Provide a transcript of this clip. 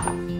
好。